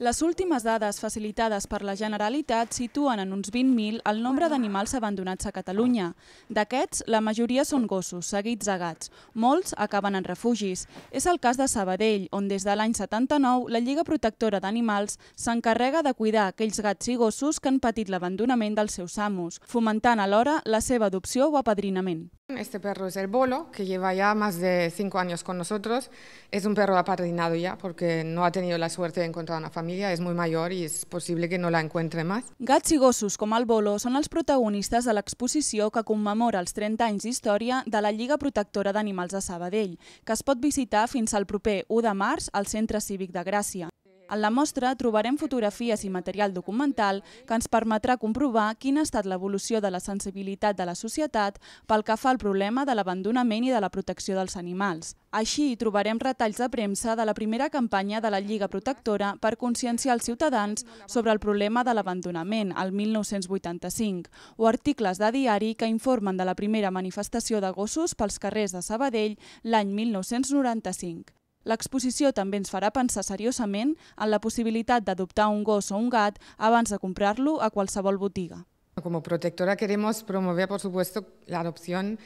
Les últimes dades facilitades per la Generalitat situen en uns 20.000 el nombre d'animals abandonats a Catalunya. D'aquests, la majoria són gossos, seguits de gats. Molts acaben en refugis. És el cas de Sabadell, on des de l'any 79 la Lliga Protectora d'Animals s'encarrega de cuidar aquells gats i gossos que han patit l'abandonament dels seus amos, fomentant alhora la seva adopció o apadrinament. Este perro es el Bolo, que lleva ya más de cinco años con nosotros. Es un perro apadrinado ya porque no ha tenido la suerte de encontrar una familia és molt major i és possible que no la encuentre més. Gats i gossos com el Bolo són els protagonistes de l'exposició que commemora els 30 anys d'història de la Lliga Protectora d'Animals de Sabadell, que es pot visitar fins al proper 1 de març al Centre Cívic de Gràcia. En la mostra trobarem fotografies i material documental que ens permetrà comprovar quina ha estat l'evolució de la sensibilitat de la societat pel que fa al problema de l'abandonament i de la protecció dels animals. Així, trobarem retalls de premsa de la primera campanya de la Lliga Protectora per conscienciar els ciutadans sobre el problema de l'abandonament, al 1985, o articles de diari que informen de la primera manifestació de gossos pels carrers de Sabadell l'any 1995. L'exposició també ens farà pensar seriosament en la possibilitat d'adoptar un gos o un gat abans de comprar-lo a qualsevol botiga. Como protectora queremos promover, por supuesto, la adopción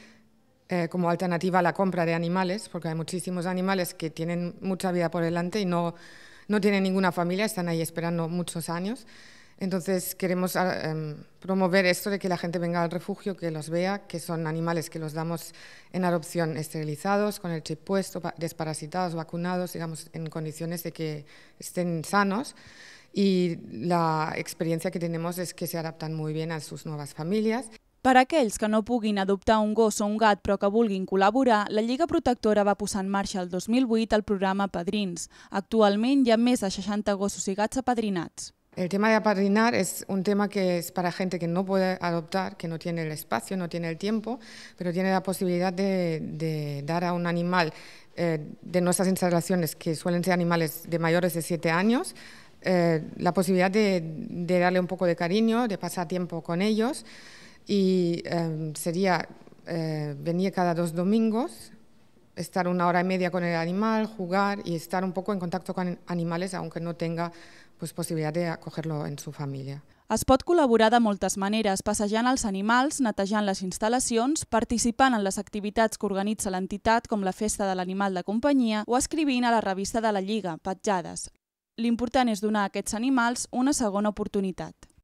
eh, como alternativa a la compra de animales, porque hay muchísimos animales que tienen mucha vida por delante y no, no tienen ninguna familia, están ahí esperando muchos años. Entonces queremos um, promover esto de que la gente venga al refugio, que los vea, que son animales que los damos en adopción esterilizados, con el chip puesto, desparasitados, vacunados, digamos, en condiciones de que estén sanos. Y la experiencia que tenemos es que se adaptan muy bien a sus nuevas familias. Per a que no puguin adoptar un gos o un gat però que vulguin col·laborar, la Lliga Protectora va posar en marxa el 2008 el programa Padrins. Actualment hi ha més de 60 gossos i gats apadrinats. El tema de apadrinar es un tema que es para gente que no puede adoptar, que no tiene el espacio, no tiene el tiempo, pero tiene la posibilidad de, dar a un animal eh, de nuestras instalaciones, que suelen ser animales de mayores de siete años, eh, la posibilidad de, darle un poco de cariño, de pasar tiempo con ellos. Y eh, sería venir cada dos domingos, estar una hora y media con el animal, jugar y estar un poco en contacto con animales, aunque no tenga pues, possibilitat d'acoger-lo en su família. Es pot col·laborar de moltes maneres, passejant els animals, netejant les instal·lacions, participant en les activitats que organitza l'entitat com la Festa de l'Animal de Companyia o escrivint a la revista de la Lliga, Petjades. L'important és donar a aquests animals una segona oportunitat.